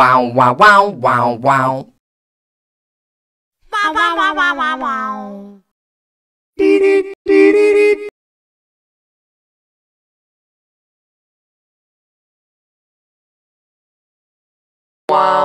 Wow, wow, wow, wow, wow. Wow, wow, wow, wow, wow, wow. Wow.